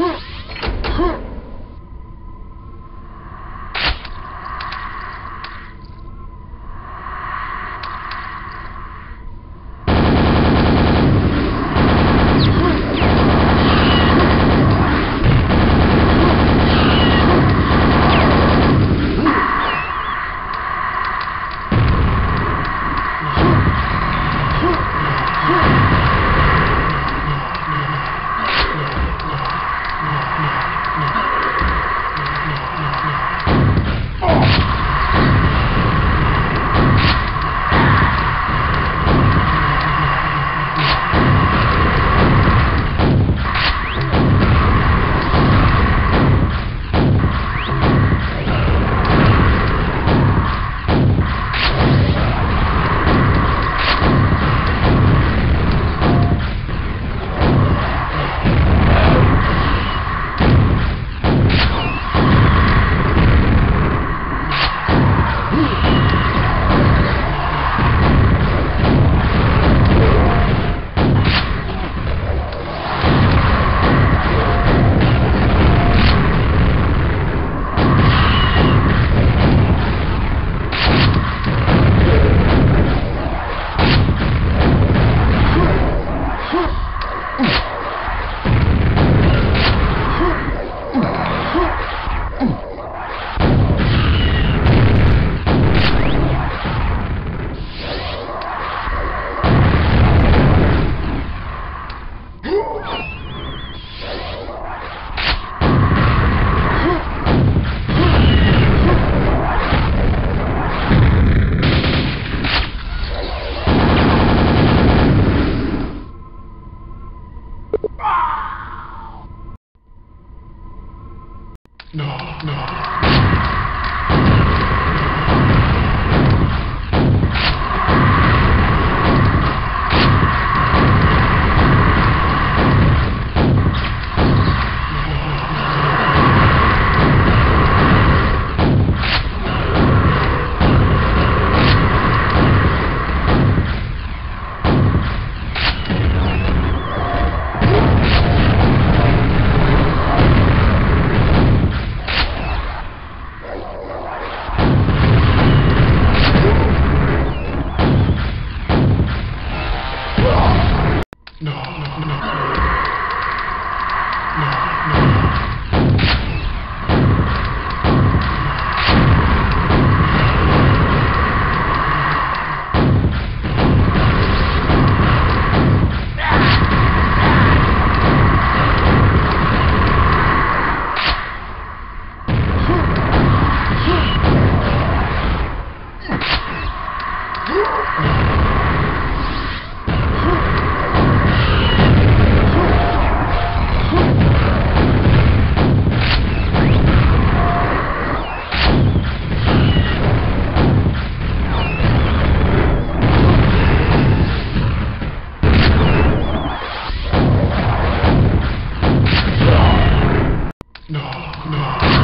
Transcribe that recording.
Huh. no, no, no. no, no. no, no.